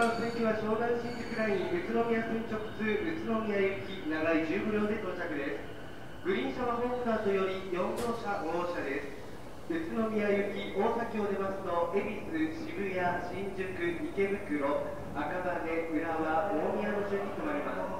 番線機は湘南新宿ライン宇都宮線直通宇都宮行き長い15両で到着です。グリーン車はホームタートより4号車5号車です宇都宮行き大崎を出ますと恵比寿渋谷新宿池袋赤羽浦和大宮の順に停まります。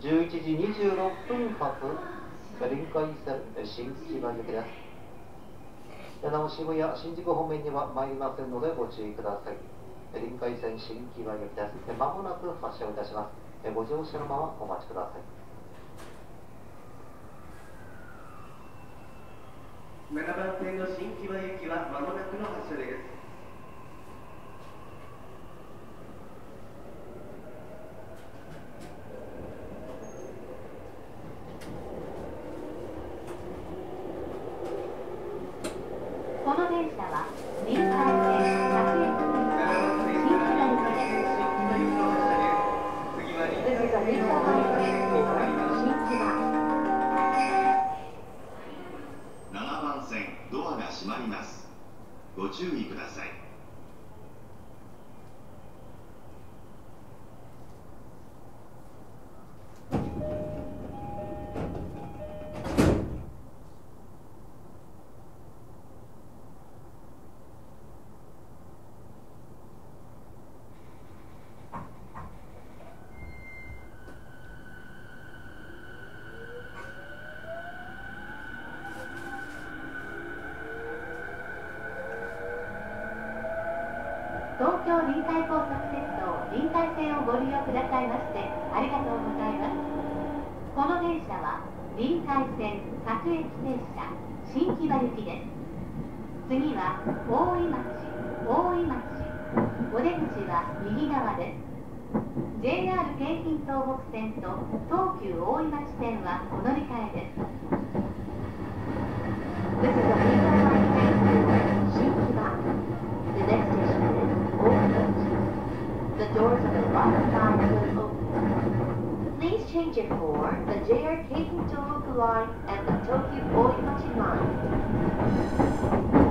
11時26分発臨海線新木場行きです。なお渋谷新宿方面には参りませんのでご注意ください。臨海線新木場行きです。まもなく発車をいたします。ご乗車のままお待ちください7番線の新木場行きはまもなくの発車です。臨海高速鉄道臨海線をご利用くださいましてありがとうございます。この電車は臨海線各駅停車新木場行きです次は大井町。大井町。お出口は右側です JR 京浜東北線と東急大井町。線はお乗り換えです doors on the side will open. Please change it for the JR Keihun Tohoku line and the Tokyo Oimachi line.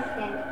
臨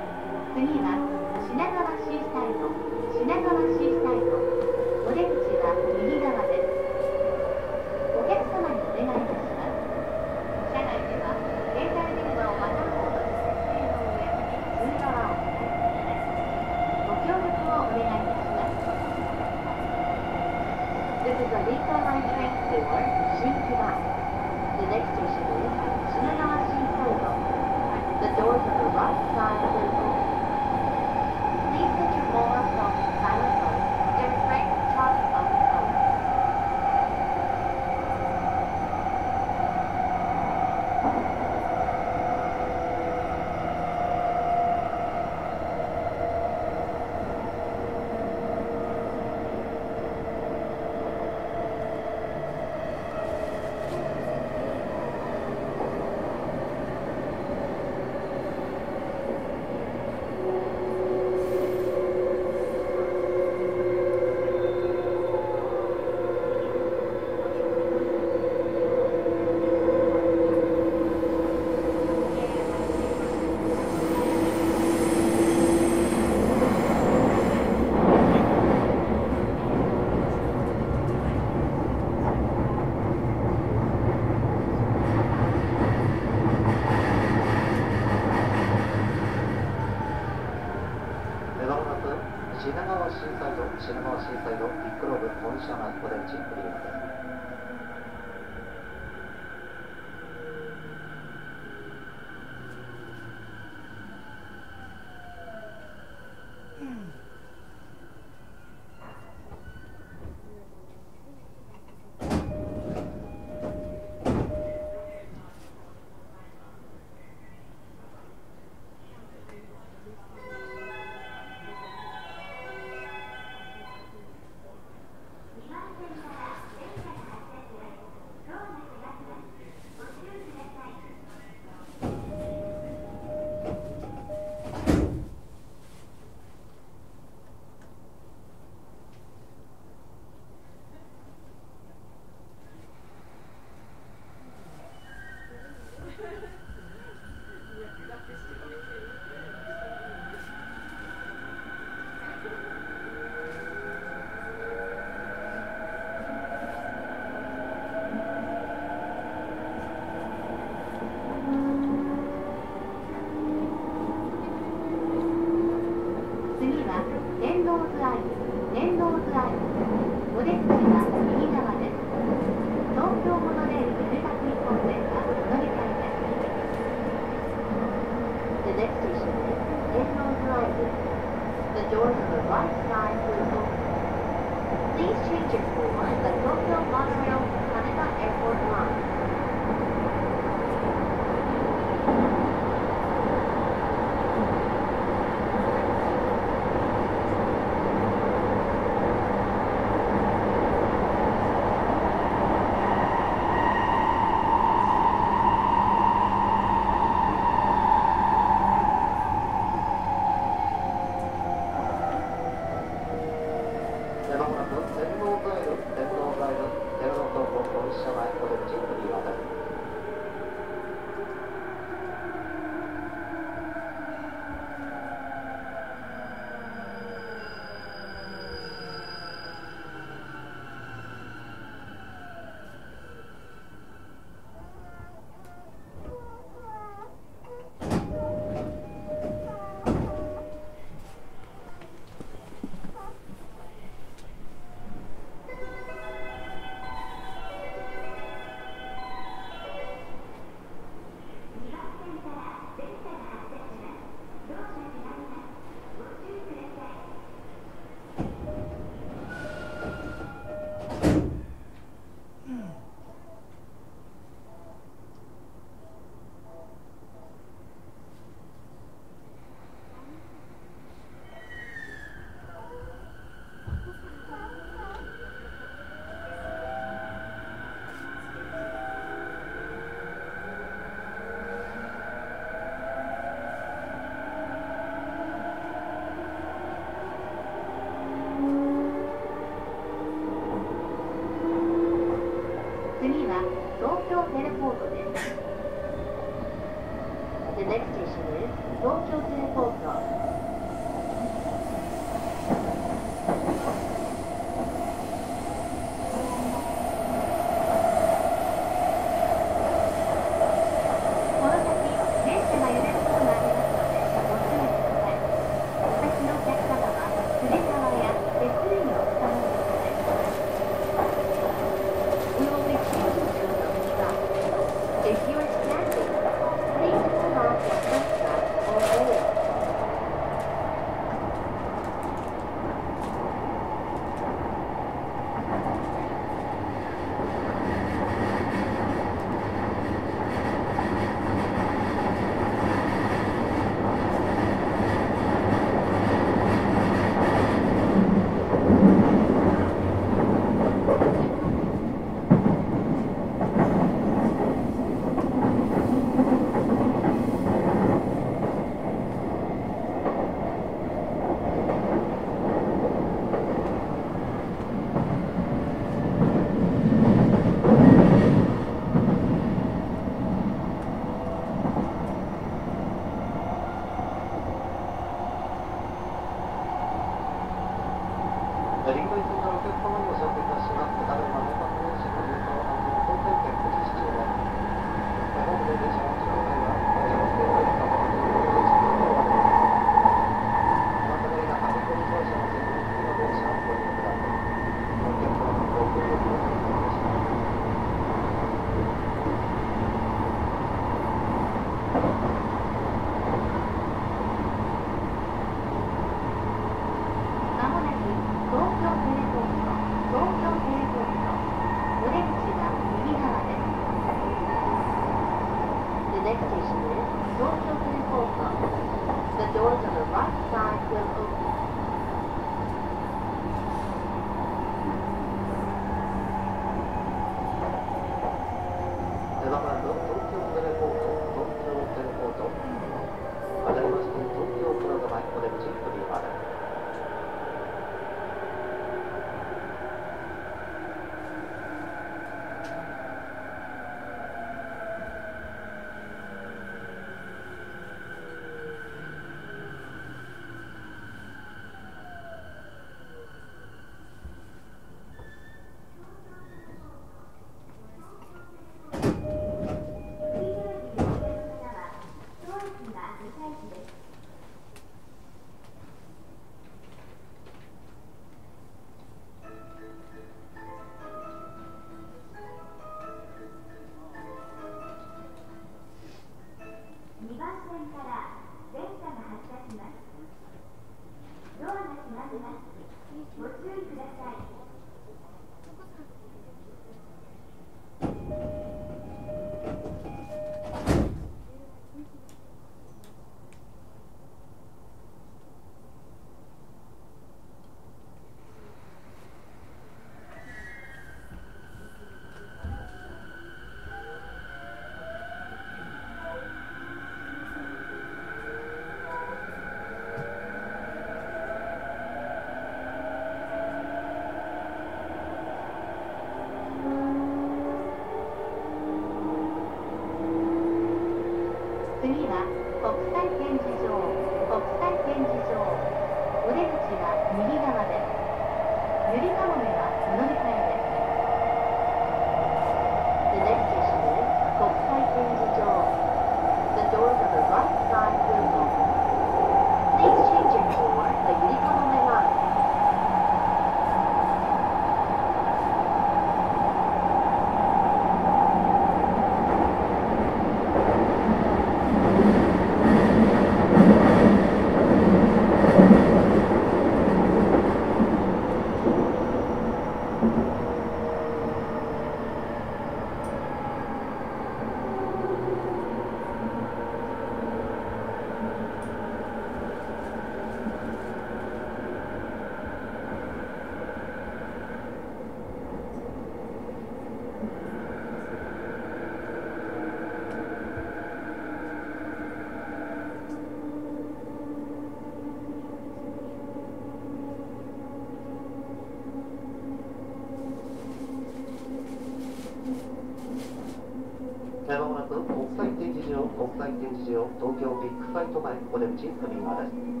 国際展示場東京ビッグサイト前お出口海側です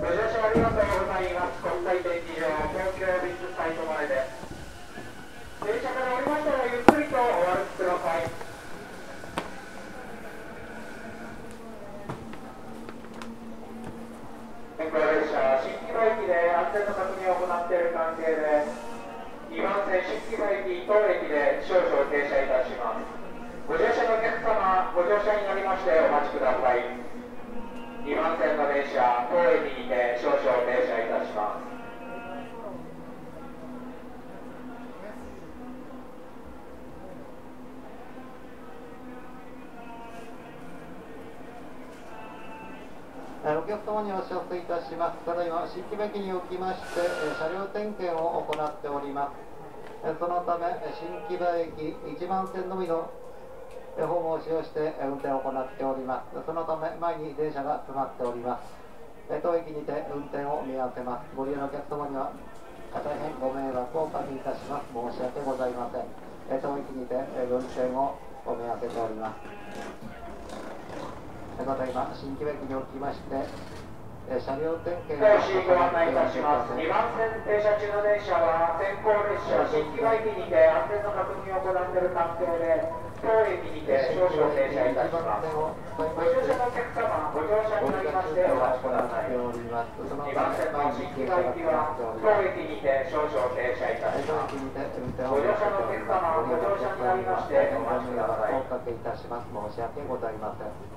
ご乗車ありがとうございます。国際展示場、東京ビッグサイト前です。電車から降りましたらゆっくりとお歩きください。電光列車、新木場駅で安全の確認を行っている関係で、2番線新木場駅、当駅で少々停車いたします。ご乗車のお客様、ご乗車になりましてお待ちください。2番線の電車、当駅にて少々停車いたします。えーお客様にお知らせいたします。ただいま新木場駅におきまして、車両点検を行っております。そのため、新木場駅1番線のみのホームを使用して運転を行っております。そのため前に電車が詰まっております。え当駅にて運転を見合わせます。ご利用のお客様には大変ご迷惑をおかけいたします。申し訳ございません。え当駅にてえ運転をお見合わせております。ただいま新木場駅におきまして、えー車両点検少しご案内いたします。2番線停車中の電車は先行列車新木場駅にて安全の確認を行っている関係で、当駅にて少々停車いたします。ご乗車のお客様、ご乗車になりましてお待ちください。2番線の新木場駅は当駅にて少々停車いたします。ご乗車のお客様、ご乗車になりましてお待ちください。おかけいたします。申し訳ございません。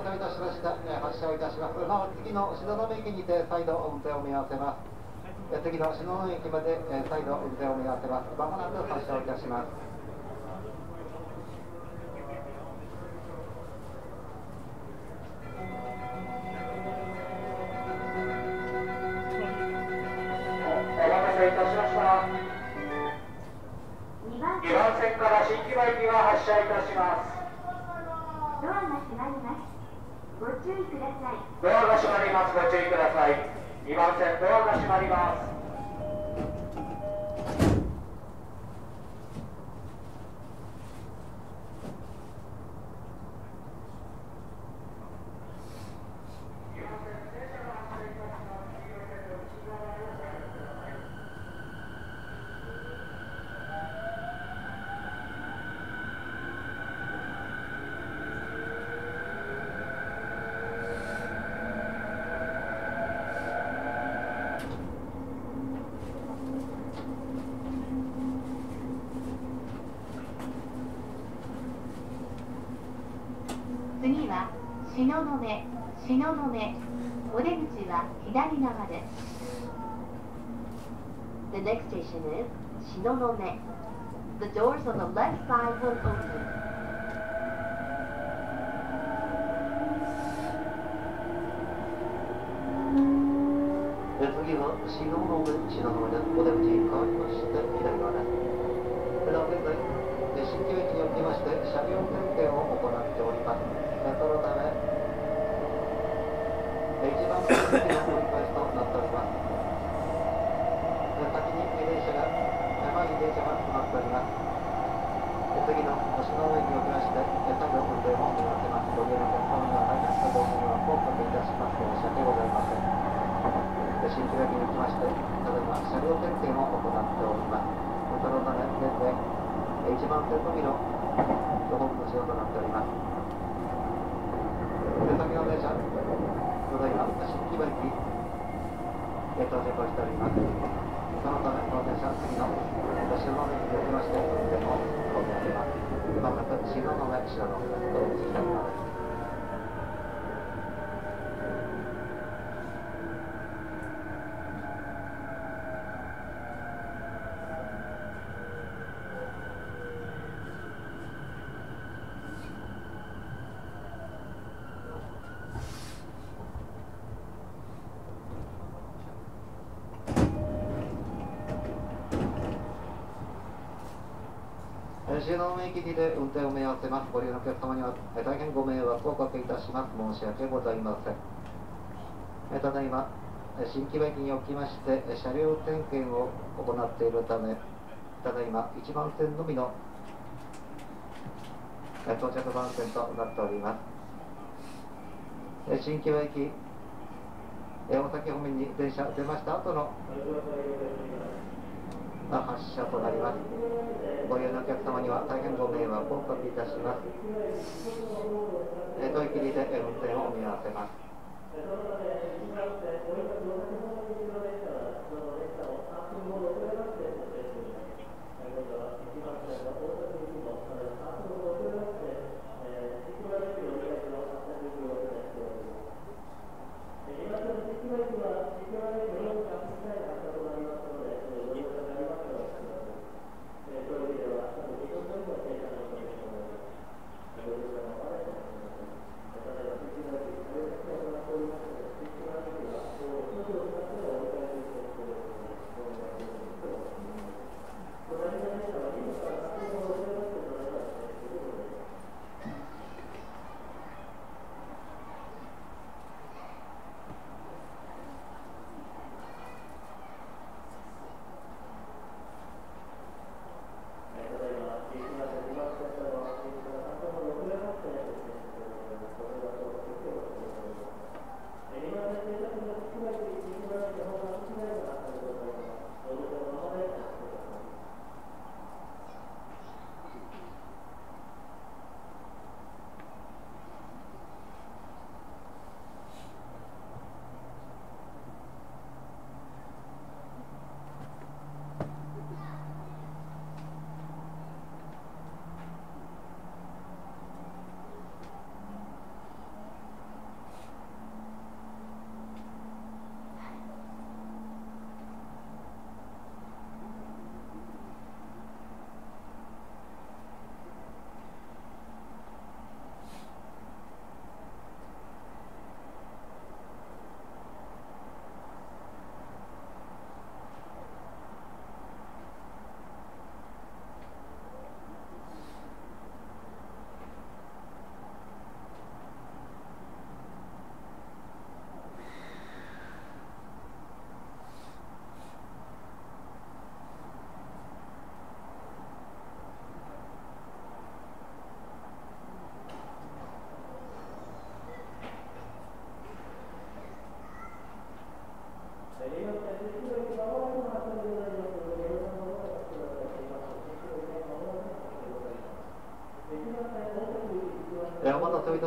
お待たせいたしまし発車をいたします。なお次の東雲駅にて再度運転を見合わせます。えー次の東雲駅まで、えー再度運転を見合わせます。まもなく発車をいたします。お待たせいたしました。2番2番線から新木場駅が発車いたします。ドアが閉まりますご注意くださいドアが閉まります。ご注意ください。2番線ドアが閉まります。次は東雲東雲お出口は左側です。The next station is 東雲 The doors on the left side will open. 次は東雲東雲でお出口に変わりまして左側です。では現在、えー新木場駅におきまして、車両点検を行っております。そのため一番先の折り返しとなっております先に電車が山い電車が止まっております次の星野駅を増やして再度運転を見合わせますご利用のお客様には大変ご迷惑をおかけいたします申し訳ございません新木駅に来ましてただいま車両点検を行っております。そのため現在1番線のみの予報の仕様となっております。で先の電車ただいま新木場駅へ到着をしておりますそのためこの電車次の星野駅におきまして運転を行っておりますまもなく東雲白野と移っております西野駅で運転を見合わせます。ご利用のお客様には大変ご迷惑をおかけいたします。申し訳ございません。ただいま、新木場駅におきまして、車両点検を行っているため、ただいま1番線のみの到着番線となっております。新木場駅、大崎方面に電車出ました後の発車となります。ご利用のお客様には大変ご迷惑をおかけいたします。問い切りで運転を見合わせます。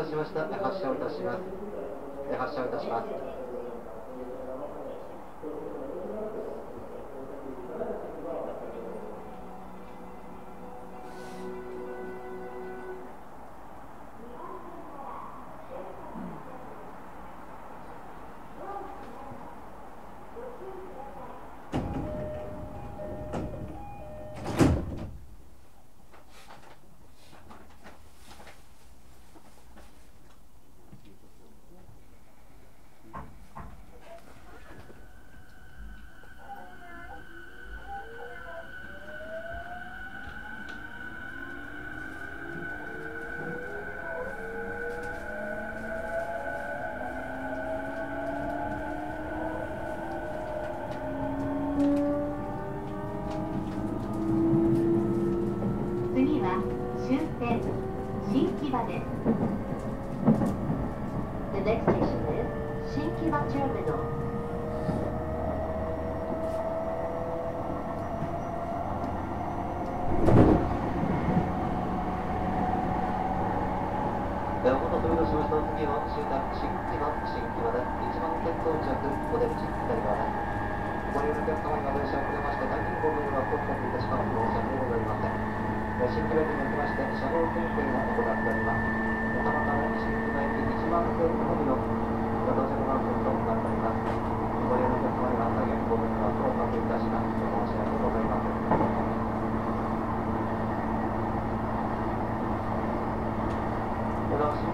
しました。発車をいたします。発車をいたします。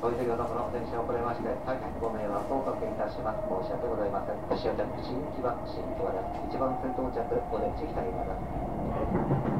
ご先ほどこの電車を遅れまして、大変ご迷惑をおかけいたします。申し訳ございません。終着、新木場、新木場です。一番先頭着、お出口左側です。